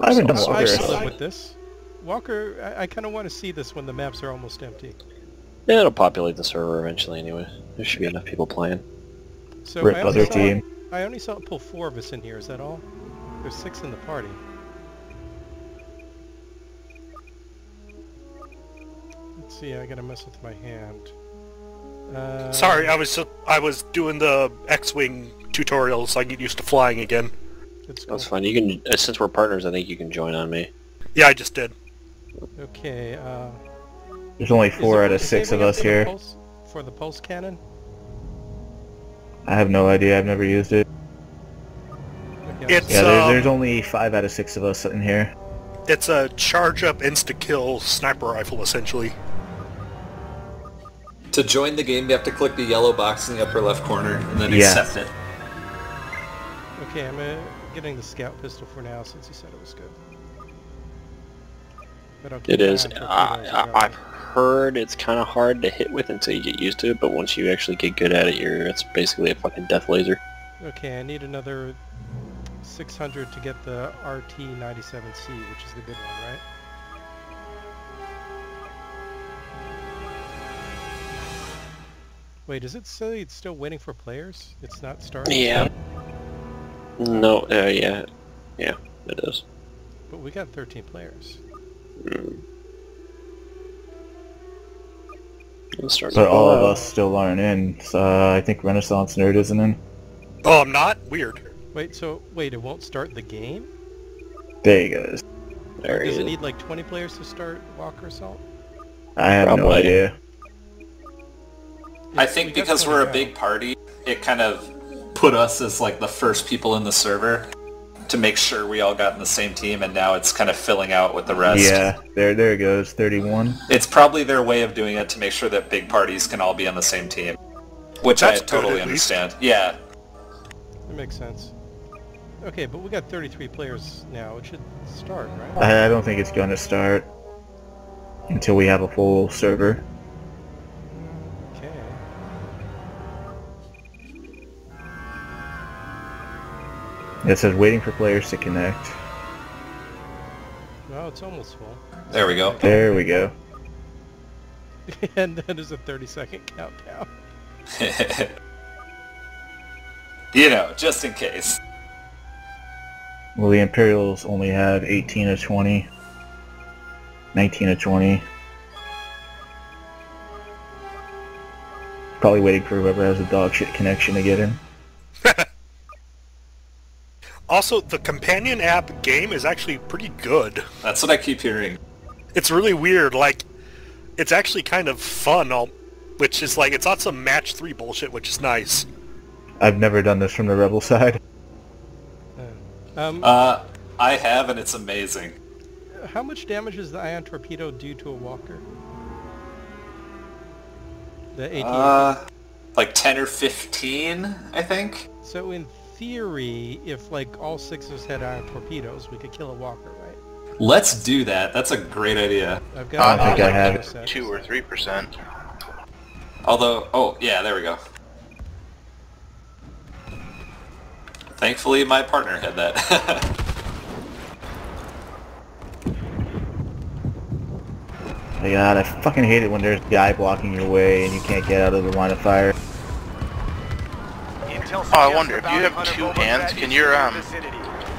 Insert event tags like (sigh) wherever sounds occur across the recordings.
I haven't done I Walker. can live with this. Walker, I, I kind of want to see this when the maps are almost empty. Yeah, it'll populate the server eventually anyway. There should be enough people playing. So Rip I only, other saw, team. I only saw it pull four of us in here. Is that all? There's six in the party. Let's see. I gotta mess with my hand. Uh, Sorry, I was I was doing the X-wing tutorial so I get used to flying again. That's cool. That's fine. You can, uh, since we're partners, I think you can join on me. Yeah, I just did. Okay. Uh, There's only four out of six of us for the here. Pulse, for the pulse cannon. I have no idea. I've never used it. It's Yeah, there, um, there's only five out of six of us in here. it's a charge up insta kill sniper rifle essentially. To join the game, you have to click the yellow box in the upper left corner and then Yes. accept it. Okay, I'm uh, getting the scout pistol for now since you said it was good. But I'll keep It is. I, torpedoes I, around I've heard it's kind of hard to hit with until you get used to it, but once you actually get good at it, you're it's basically a fucking death laser. Okay, I need another 600 to get the RT-97C, which is the good one, right? Wait, does it say it's still waiting for players? It's not starting? Yeah. No. Uh, yeah. Yeah. It is. But we got 13 players. Mm. Let's start. But all of Uh, us still aren't in. So uh, I think Renaissance Nerd isn't in. Oh, I'm not? Weird. Wait, so, wait, it won't start the game? There he goes. There he Does it is. need like 20 players to start Walker Assault? I have no idea. I think because we're a big party, it kind of put us as like the first people in the server to make sure we all got in the same team, and now it's kind of filling out with the rest. Yeah, there, there it goes. 31. It's probably their way of doing it to make sure that big parties can all be on the same team, which That's I good, totally least. understand. Yeah, That makes sense. Okay, but we got 33 players now. It should start, right? I, I don't think it's going to start until we have a full server. It says waiting for players to connect. Well, it's almost full. there we go. There we go. (laughs) and then there's a 30 second countdown. (laughs) you know, just in case. Well, the Imperials only have 18 of 20. 19 of 20. Probably waiting for whoever has a dog shit connection to get in. Also, the companion app game is actually pretty good. That's what I keep hearing. It's really weird. Like, it's actually kind of fun. All, which is like it's not some match three bullshit, which is nice. I've never done this from the Rebel side. (laughs) Um, Uh, I have, and it's amazing. how much damage does the ion torpedo do to a walker? The AT. Uh, like 10 or 15, I think? so in theory, if like all six of us had ion torpedoes, we could kill a walker, right? Let's do that. That's a great idea. I've got. don't think uh, I have it. Two or three percent. Although, oh, yeah, there we go. Thankfully, my partner had that. (laughs) Oh my god, I fucking hate it when there's a guy blocking your way and you can't get out of the line of fire. Oh, I wonder if you have two hands, can your um,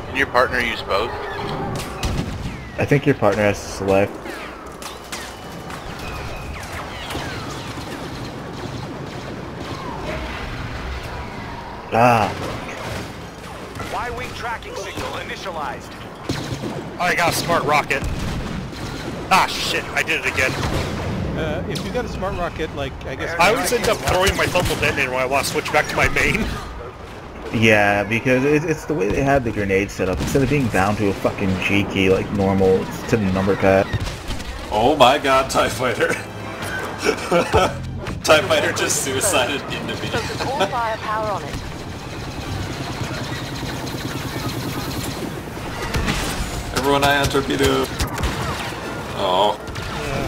can your partner use both? I think your partner has to select. Ah, Y-wing tracking signal initialized. I got a smart rocket. Ah shit! I did it again. Uh, if you got a smart rocket, like I guess. I always end up throwing my thermal detonator when I want to switch back to my main. (laughs) yeah, because it, it's the way they have the grenade set up. Instead of being bound to a fucking G key like normal, it's to the number pad. oh my god, TIE Fighter. (laughs) TIE Fighter just suicided into me. Focus all firepower on it. Everyone ion torpedo. Oh.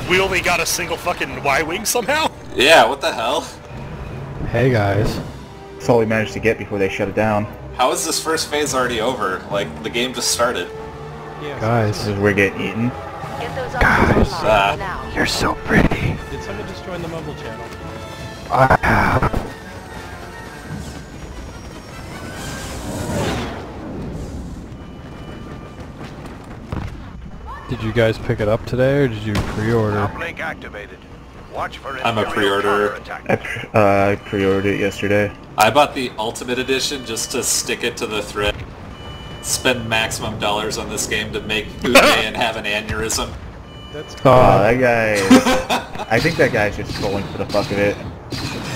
We only got a single fucking Y-wing somehow. Yeah, what the hell? Hey guys. That's all we managed to get before they shut it down. How is this first phase already over? Like, the game just started. Yes. Guys, We're getting eaten. Get those Guys. updates online ah. now. you're so pretty. Did someone just join the Mumble channel? I have. Did you guys pick it up today, or did you pre-order? Uplink activated. Watch for I'm a pre-order. I, pr- uh, I pre-ordered it yesterday. I bought the Ultimate Edition just to stick it to the thread. Spend maximum dollars on this game to make (laughs) Uwe and have an aneurysm. That's Oh, Uh, that guy. (laughs) I think that guy's just trolling for the fuck of it.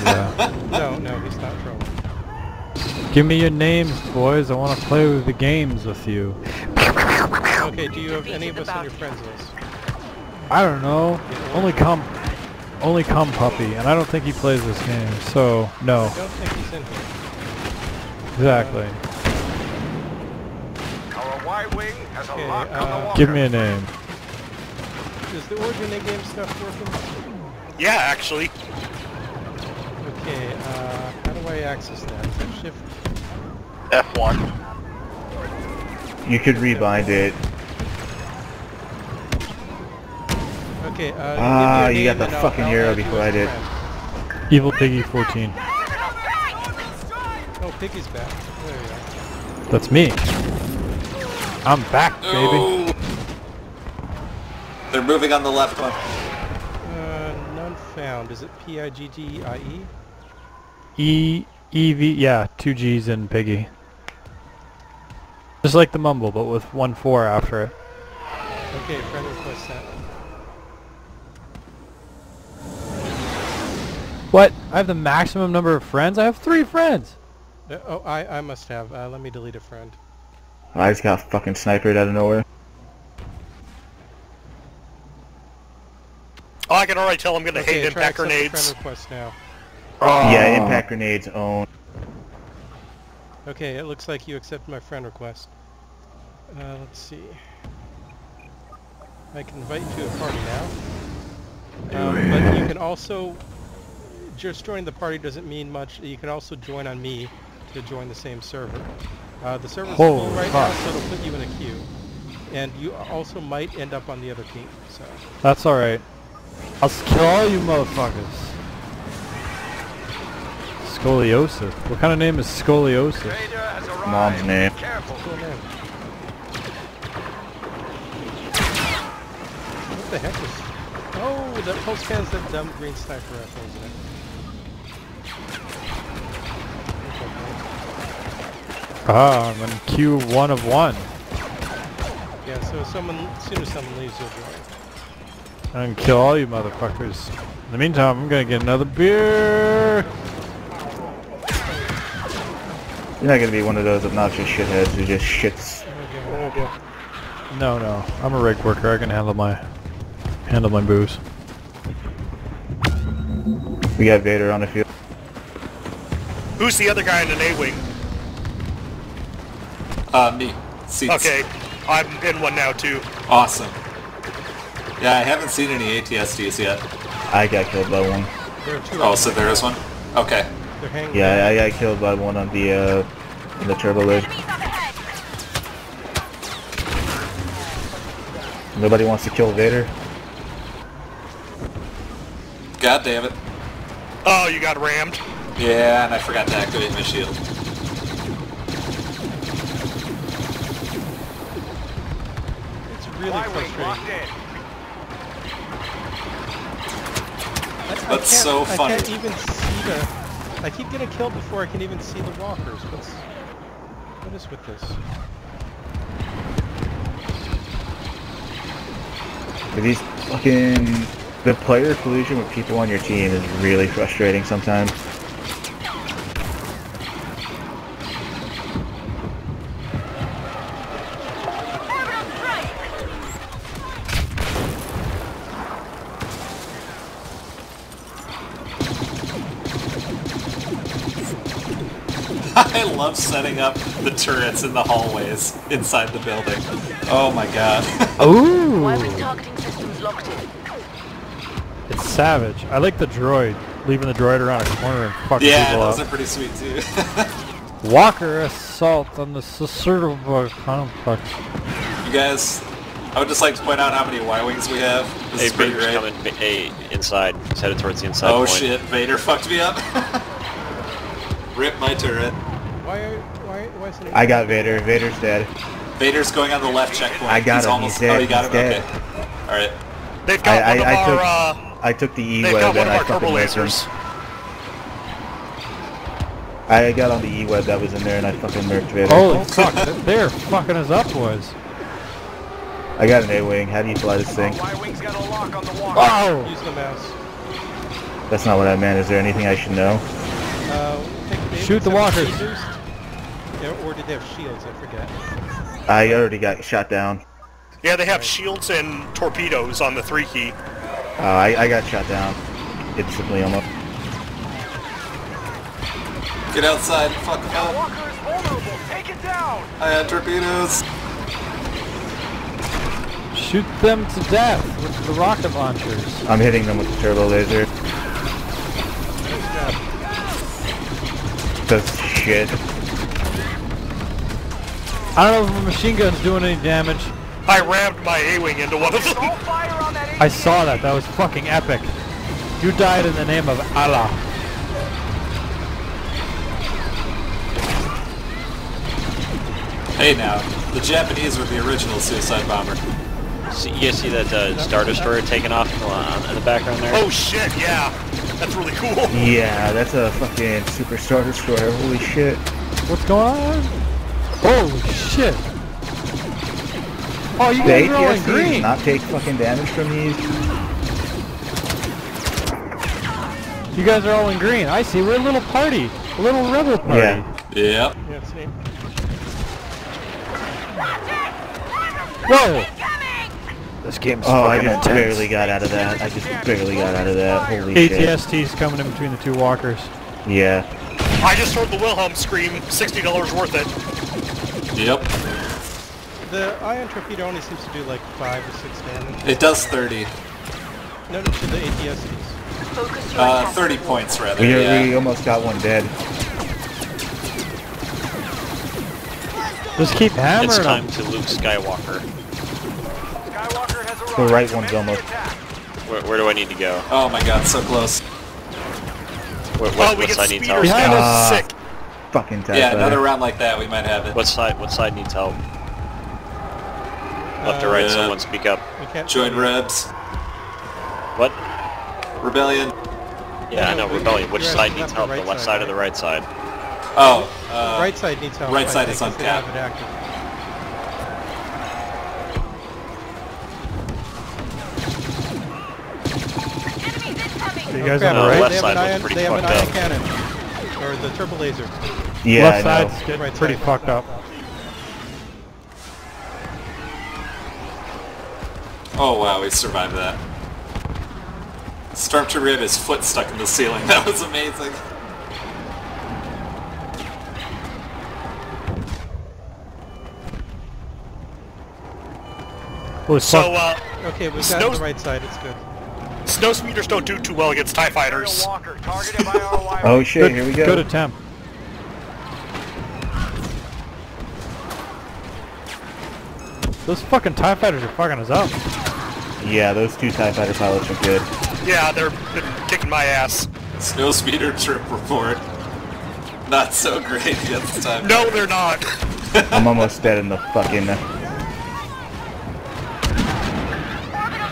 yeah. (laughs) no, no, he's not trolling. Give me your names, boys. I want to play with the games with you. Okay, do you have any of us on your friends list? I don't know. Only come, only come puppy, and I don't think he plays this game. So no, I don't think he's in here. exactly. Our Y-wing has a Okay, lock on the uh. Give me a name. Is the origin in-game stuff working? Yeah, actually. Okay, uh, how do I access that shift? F1. You could rebind it. Okay, uh, Ah, give you got the fucking I'll hero before I did. Evil Piggy 14. Oh, Piggy's back. There we go. That's me. I'm back, baby. Oh. They're moving on the left one. Uh, none found. Is it P-I-G-G-I-E? E E V. Yeah, two G's in Piggy. Just like the Mumble, but with one four after it. Okay, friend request sent. What? I have the maximum number of friends. I have three friends. Uh, oh, I, I must have. Uh, let me delete a friend. I just got fucking sniped out of nowhere. Oh, I can already tell I'm gonna Okay, hate impact grenades. friend request now. Yeah, impact grenades own. Okay, it looks like you accepted my friend request. Uh, let's see. I can invite you to a party now. Um, but you can also, just joining the party doesn't mean much. You can also join on me to join the same server. Uh, the server's full Holy right now, so it'll put you in a queue. And you also might end up on the other team. So That's alright. I'll kill all you motherfuckers. Scoliosis. What kind of name is scoliosis? Vader has arrived. Mom's name. Cool man. What the heck is? Oh, that pulse can's that dumb green sniper rifle, isn't it? Okay. Ah, I'm in Q1 of 1. Yeah, so someone, as soon as someone leaves, you'll join. I can kill all you motherfuckers. In the meantime, I'm gonna get another beer. You're not gonna be one of those obnoxious shitheads who just shits. No, no. I'm a rig worker. I can handle my handle my booze. We got Vader on the field. Who's the other guy in the A-wing? Uh, me. Seats. Okay, I'm in one now too. Awesome. Yeah, I haven't seen any ATSTs yet. I got killed by one. There are two. Oh, so there is one? Okay. They're. Yeah, I got killed by one on the uh, in the turbo lid. Nobody wants to kill Vader. God damn it. Oh, you got rammed. Yeah, and I forgot to activate my shield. It's really Y-wing locked frustrating. in. I, I That's can't- so I can't even see the. I keep getting killed before I can even see the walkers. What's what is with this? But these fucking the player collusion with people on your team is really frustrating sometimes. I love setting up the turrets in the hallways inside the building. Oh my god. Y-wing (laughs) Ooh, targeting systems locked in. it's savage. I like the droid, leaving the droid around a corner and fucking yeah, people those are pretty sweet too. (laughs) Walker assault on the Sorosuub Centroplex. You guys, I would just like to point out how many Y-Wings we have. This Hey, is pretty Vader's great. coming. Hey, inside. He's headed towards the inside Oh point. shit, Vader fucked me up. (laughs) Rip my turret. Why are why why is it? I got Vader. Vader's dead. Vader's going on the left checkpoint. I got he's him, Almost, he's dead, oh, you got he's him? dead. Okay. Alright. They've got I- one of I- I our, took- uh, I took the E-web and I our turbo fucking murked him. lasers. I got on the E-web that was in there and I fucking murked Vader. Holy fuck, they're fucking us up, boys. I got an A-wing. How do you fly this thing? Y-wing's got a lock on the walker. Oh! Use the mouse. That's not what I meant. Is there anything I should know? Uh, Shoot the have a walkers. Speed boost? Yeah, or did they have shields? I forget. I already got shot down. Yeah, they have shields and torpedoes on the three key. Uh, I, I got shot down instantly almost. Get outside. Fuck That up. walker is vulnerable. Take it down. I had torpedoes. Shoot them to death with the rocket launchers. I'm hitting them with the turbo laser. Does shit. I don't know if a machine gun's doing any damage. I rammed my A-wing into one of them. fire on that I saw that. That was fucking epic. You died in the name of Allah. Hey now, the Japanese were the original suicide bomber. See, you guys see that uh, Star Destroyer taking off uh, in the background there? Oh shit, yeah. That's really cool. Yeah, that's a fucking super star destroyer. Holy shit. What's going on? Holy shit. Oh, you guys are all in green. not take fucking damage from these. You guys are all in green. I see. We're a little party. A little rebel party. Yeah. Yep. Yeah, it's neat. Whoa! This game's Oh, I just intense. barely got out of that. I just barely got out of that. Holy shit. ATST's coming in between the two walkers. Yeah. I just heard the Wilhelm scream, $60 worth it. Yep. The ion torpedo only seems to do like five or six damage. It does 30. No, no, to the ATSTs. Uh, 30 points rather. We, yeah. we almost got one dead. Just keep hammering it's them. time to Luke Skywalker. Skywalker has arrived. The right one's Commence almost- Where, where do I need to go? Oh my god, so close. Where, what, Oh, we what get side needs speeders? Behind now. us. Sick. Fucking TIE Yeah, fighter. another round like that, we might have it. What side? What side needs help? Left or Uh, right? Yeah. Someone speak up. We can't Join Rebs. What? Rebellion. Yeah, I know. No, Rebellion. Which side needs left or help? The right left side, side or the right? right side? Oh, uh, right side needs help. right side is on 'cause they cap. have it active. You guys Crap, on the Uh, right? left side an looks ion, pretty they have an fucked ion up. cannon. Or the turbo laser. Yeah, Left I know. side's getting Right pretty side. fucked up. oh wow, we survived that. Stormtrooper had his foot stuck in the ceiling. (laughs) That was amazing. Holy So, uh, Okay, we've got Snow- the right side. It's good. snow speeders don't do too well against TIE fighters. Walker targeted by our (laughs) Y-wing. Oh shit, good, here we go. good attempt. Those fucking TIE fighters are fucking us up. Yeah, those two TIE fighter pilots are good. Yeah, they're been kicking my ass. Snow speeder trip report. Not so great against time. No, they're not. (laughs) I'm almost dead in the fucking... Orbital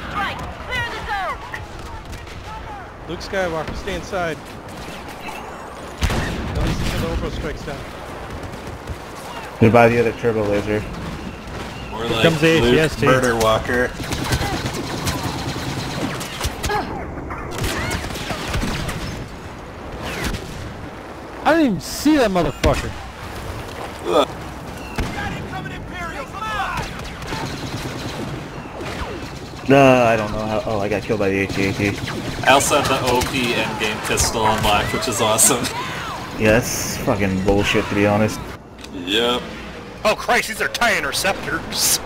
strike. Clear the zone. Luke Skywalker, stay inside. At least until the orbital strikes down. They're by the other turbo laser. More like comes the Luke ATST. Murder Walker. I didn't even see that motherfucker. Ugh. No, I don't know how... Oh, I got killed by the AT-AT. I also have the OP endgame pistol unlocked, which is awesome. Yeah, that's fucking bullshit to be honest. yep. Oh Christ, these are TIE interceptors.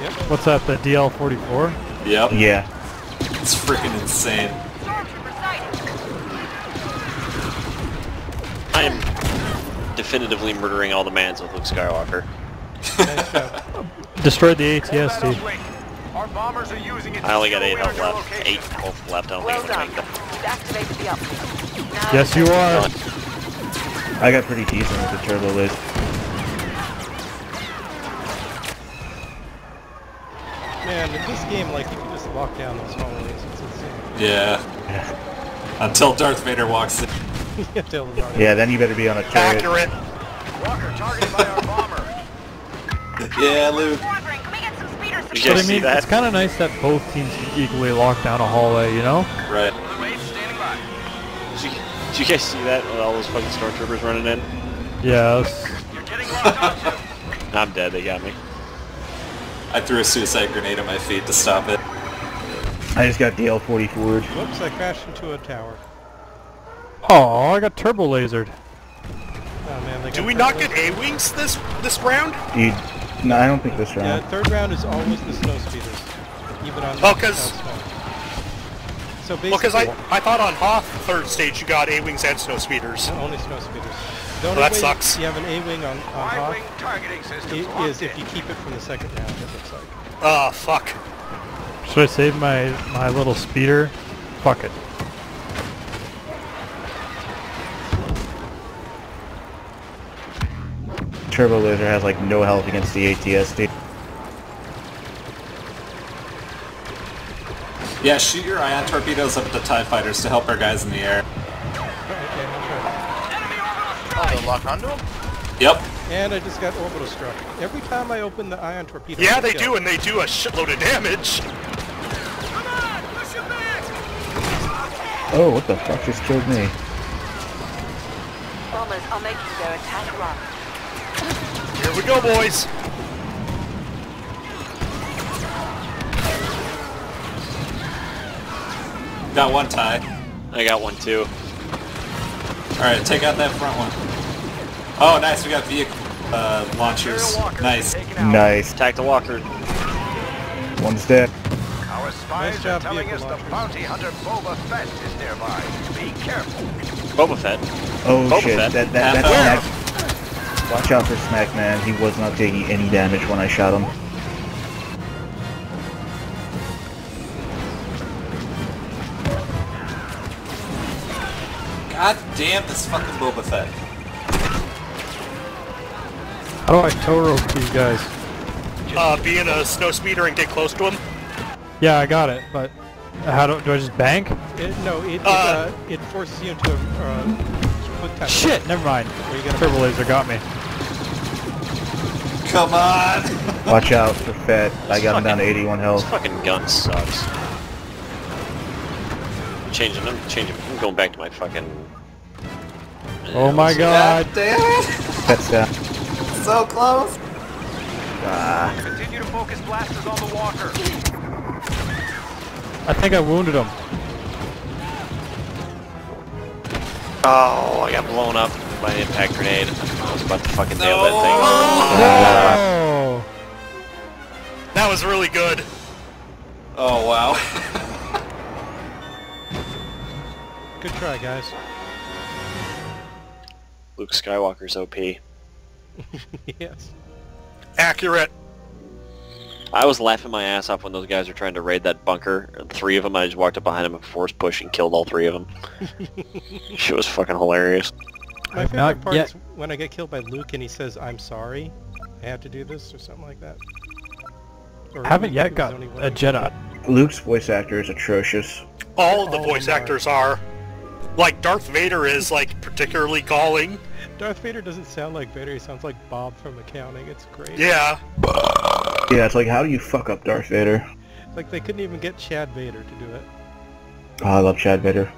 Yep. What's that, the DL-44? Yep. Yeah. It's freaking insane. I am definitively murdering all the mans with Luke Skywalker. (laughs) Nice job. Destroyed the ATST. Our bombers are using it I only got to eight zero in health left. location. Eight health left. I don't Well think I'm done. gonna make that. You've activated the uplink. Now Yes, you are. I got pretty decent with the turbo laser. Man, in this game, like, you can just lock down those hallways. It's insane. (laughs) Yeah. (laughs) Until Darth Vader walks in. you have to. Yeah, then you better be on a turret. Accurate. Walker targeted by our bomber. (laughs) Yeah, Luke. Squadron, can we get some speeders to Did you But I guys see mean, that? it's kind of nice that both teams can equally lock down a hallway, you know? Right. Wait, standing by. Did you, did you guys see that with all those fucking stormtroopers running in? Yes. You're getting locked onto. I'm dead. They got me. I threw a suicide grenade at my feet to stop it. I just got DL40 forward. Whoops, I crashed into a tower. Oh, I got turbo lasered. Oh man, they Do we not get A-wings this this round? You, no, I don't think this round. Yeah, third round is always the snow speeders. Even on Oh, 'cause- on snow. So basically, Well, because I, I thought on Hoth third stage you got A-wings and snow speeders. Only snow speeders. The only Well, that way sucks. you have an A-wing on, on Hoth Y-wing targeting systems i- is locked if you keep it from the second round, it looks like. Ah, fuck. Should I save my, my little speeder? Fuck it. Turbo laser has like no health against the ATST. Yeah, shoot your ion torpedoes up at the TIE fighters to help our guys in the air. Okay, I'll try. Oh, they'll lock onto him? Yep. And I just got orbital struck. Every time I open the ion torpedo, Yeah, they get do, and they do a shitload of damage. Come on! Push him back! Oh, what the fuck just killed me? Bombers are making their attack run. Here we go, boys. Got one tie. I got one too. Alright, take out that front one. Oh, nice. We got vehicle uh, launchers. Nice. taken. Nice. Attack the walker. One's dead. Our spies Nice are job, telling us vehicle the bounty hunter Boba Fett is nearby. Be careful. Boba Fett. Oh Boba shit, Fett. that, that, that Where? smack. Watch out for Smack Man, he was not taking any damage when I shot him. God damn this fucking Boba Fett. How do I tow rope these guys? Uh, be in a snow speeder and get close to him. Yeah, I got it, but how do, do I just bank? It, no, it, it, Uh, uh, it forces you into a uh. Shit, never mind. Where you gotta Turbo laser got me. Come on! (laughs) Watch out for Fett. I got him down to 81 health. This health. fucking gun sucks. I'm changing. I'm changing. I'm going back to my fucking. Oh my god. damn it! Fett's down. So close! Ah, Continue to focus blasters on the walker. I think I wounded him. Oh, I got blown up by an impact grenade. I was about to fucking nail that Oh! That was really good. Oh, wow. Good try, guys. Luke Skywalker's OP. (laughs) yes. Accurate. I was laughing my ass off when those guys were trying to raid that bunker. Three of them, I just walked up behind them and force push and killed all three of them. (laughs) Shit was fucking hilarious. My I've favorite not part yet- is when I get killed by Luke and he says, "I'm sorry, I have to do this" or something like that. Or I haven't yet it got a. Jedi. Luke's voice actor is atrocious. All of the All of voice them actors are. Like Darth Vader is like particularly galling. Darth Vader doesn't sound like Vader. He sounds like Bob from accounting. It's great. Yeah. Yeah, it's like, how do you fuck up Darth Vader? Like they couldn't even get Chad Vader to do it. Oh, I love Chad Vader.